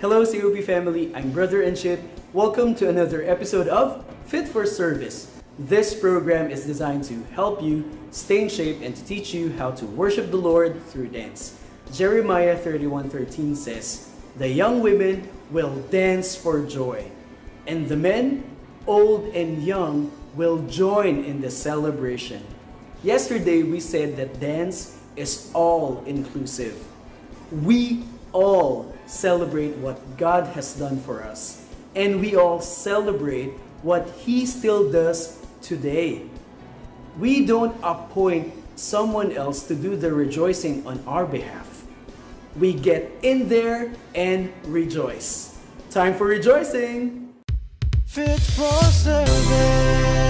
Hello, COP family. I'm Brother Enchit. Welcome to another episode of Fit for Service. This program is designed to help you stay in shape and to teach you how to worship the Lord through dance. Jeremiah 31:13 says, "The young women will dance for joy, and the men, old and young, will join in the celebration." Yesterday we said that dance is all inclusive. We all celebrate what God has done for us, and we all celebrate what He still does today. We don't appoint someone else to do the rejoicing on our behalf. We get in there and rejoice. Time for rejoicing! Fit for service.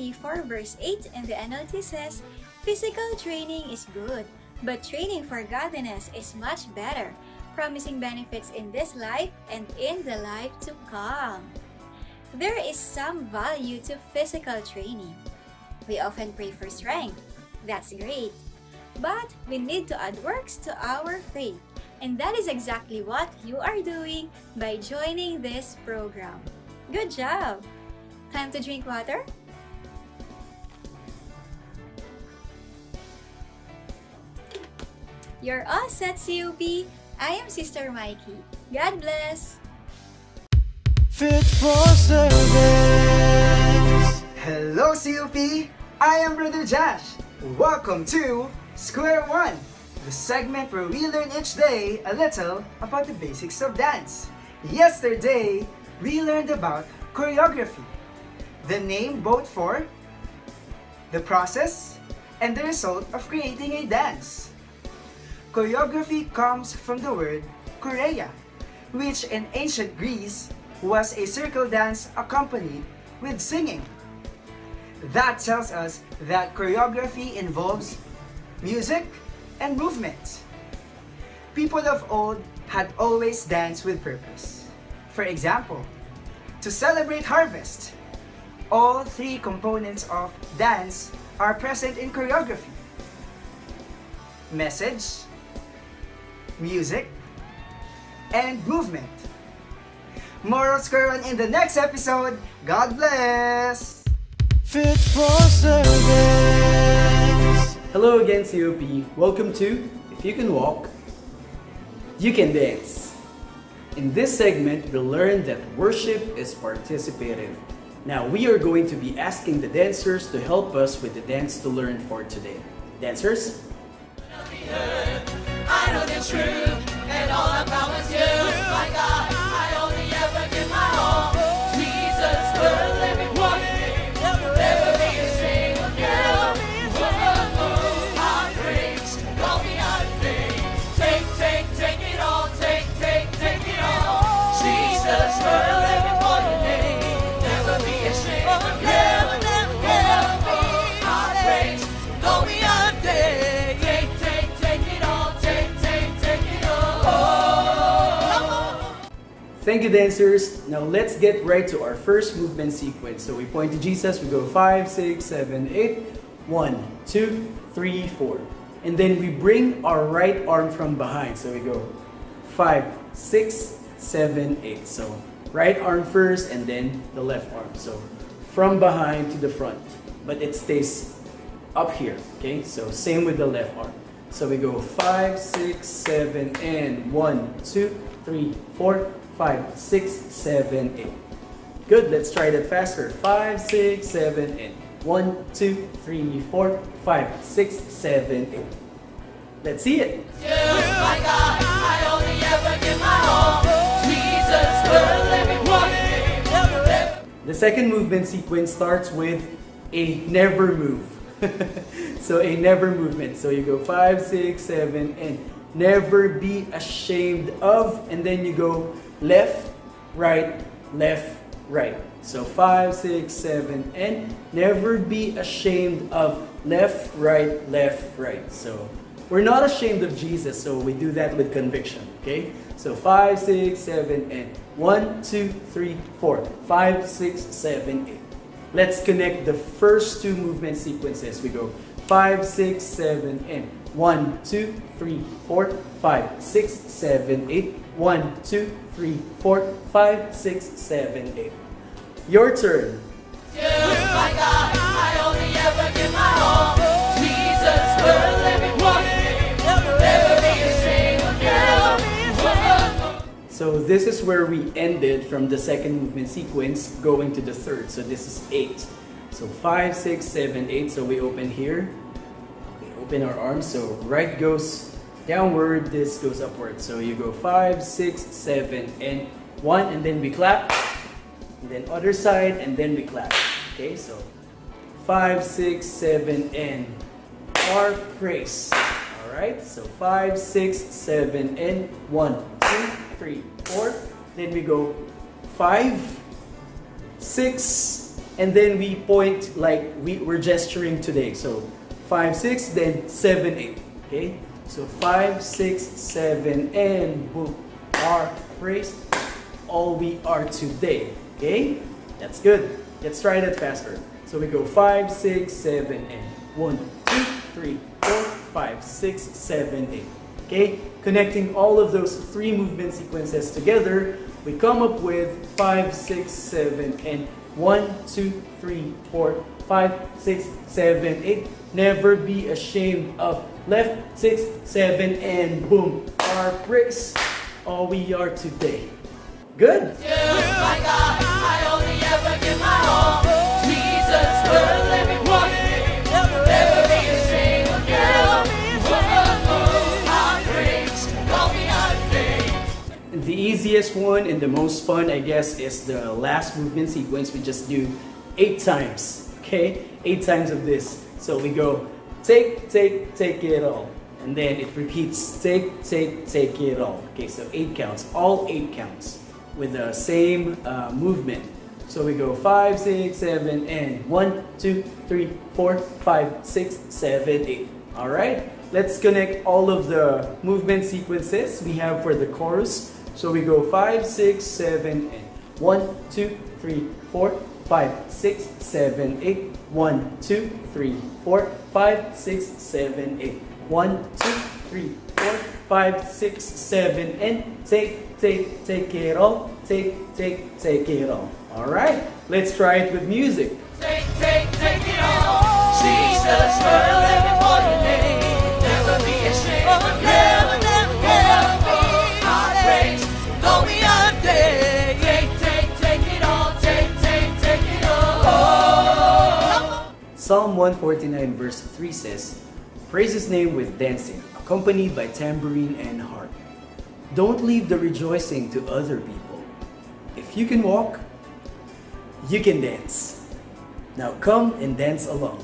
Timothy 4 verse 8 in the NLT says, Physical training is good, but training for godliness is much better, promising benefits in this life and in the life to come. There is some value to physical training. We often pray for strength. That's great. But we need to add works to our faith. And that is exactly what you are doing by joining this program. Good job! Time to drink water? You're all set, COP. I am Sister Mikey. God bless! Fit for service. Hello, COP! I am Brother Josh. Welcome to Square One, the segment where we learn each day a little about the basics of dance. Yesterday, we learned about choreography, the name both for the process and the result of creating a dance. Choreography comes from the word choreia, which in ancient Greece was a circle dance accompanied with singing. That tells us that choreography involves music and movement. People of old had always danced with purpose. For example, to celebrate harvest, all three components of dance are present in choreography. Message, music, and movement. More on Square One in the next episode. God bless! Fit for service. Hello again, COP. Welcome to If You Can Walk, You Can Dance. In this segment, we'll learn that worship is participative. Now, we are going to be asking the dancers to help us with the dance to learn for today. Dancers? I know the truth, and all I was you. My God, Thank you, dancers. Now let's get right to our first movement sequence. So we point to Jesus, we go five, six, seven, eight. One, two, three, four. And then we bring our right arm from behind. So we go five, six, seven, eight. So right arm first and then the left arm. So from behind to the front. But it stays up here. Okay, so same with the left arm. So we go five, six, seven, and one, two, three, four, five, six, seven, eight. Good, let's try that faster. Five, six, seven, and one, two, three, four, five, six, seven, eight. Let's see it. You, my God, I only ever give my all. Jesus, the living one, never The second movement sequence starts with a never move. so a never movement. So you go five, six, seven, and never be ashamed of, and then you go left, right, left, right. So five, six, seven, and never be ashamed of left, right, left, right. So we're not ashamed of Jesus, so we do that with conviction. Okay? So five, six, seven, and one, two, three, four, five, six, seven, eight. Let's connect the first two movement sequences. We go five, six, seven, and one, two, three, four, five, six, seven, eight. One, two, three, four, five, six, seven, eight. Your turn. You, my God, I only ever give my all. Jesus, the living one, never be ashamed of. So this is where we ended from the second movement sequence going to the third. So this is eight. So five, six, seven, eight. So we open here. We open our arms. So right goes downward, this goes upward. So you go five, six, seven, and one, and then we clap. And then other side, and then we clap. Okay, so five, six, seven, and our praise. All right, so five, six, seven, and one, two, three, four. Then we go five, six, and then we point like we, we're gesturing today. So five, six, then seven, eight. Okay? So five, six, seven, and boom. Are praised all we are today. Okay? That's good. Let's try that faster. So we go five, six, seven, and one, two, three, four, five, six, seven, eight. Okay? Connecting all of those three movement sequences together, we come up with five, six, seven, and one, two, three, four, five, six, seven, eight. Never be ashamed of left, six, seven, and boom. Our bricks, all we are today. Good. You, my God, I only ever give my all. Jesus, worth everyone in me. Never be ashamed of you. Whoa, I praise, call me out of faith. The easiest one and the most fun, I guess, is the last movement sequence. We just do eight times. Okay? Eight times of this. So we go take, take, take it all. And then it repeats take, take, take it all. Okay, so eight counts. All eight counts with the same uh, movement. So we go five, six, seven, and one, two, three, four, five, six, seven, eight. All right. Let's connect all of the movement sequences we have for the chorus. So we go five, six, seven, and one, two, three, four, five, six, seven, eight. One, two, three, four, five, six, seven, eight. One, two, three, four, five, six, seven, and take, take, take it all. Take, take, take it all. All right. Let's try it with music. Take, take, take it all. Jesus, Psalm 149 verse 3 says, Praise his name with dancing, accompanied by tambourine and harp. Don't leave the rejoicing to other people. If you can walk, you can dance. Now come and dance along.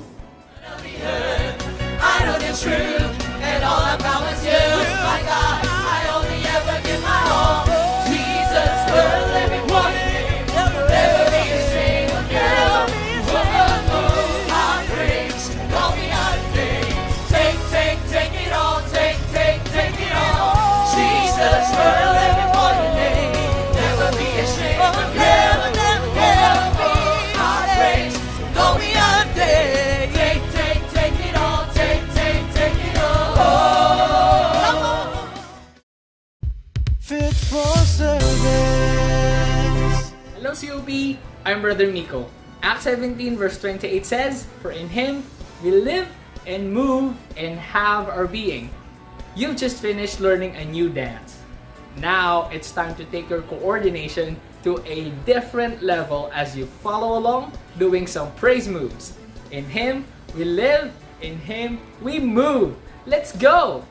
Brother Nico. Acts 17 verse 28 says, For in Him we live and move and have our being. You've just finished learning a new dance. Now it's time to take your coordination to a different level as you follow along doing some praise moves. In Him we live, in Him we move. Let's go!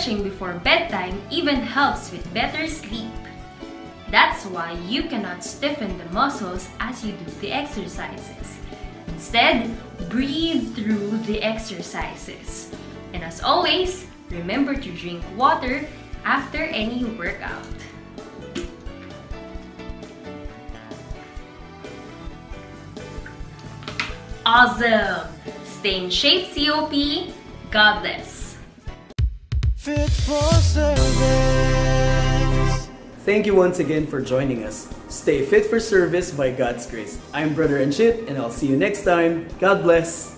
Stretching before bedtime even helps with better sleep. That's why you cannot stiffen the muscles as you do the exercises. Instead, breathe through the exercises. And as always, remember to drink water after any workout. Awesome! Stay in shape, COP. God bless. Fit for service. Thank you once again for joining us. Stay fit for service by God's grace. I'm Brother Anchit, and I'll see you next time. God bless.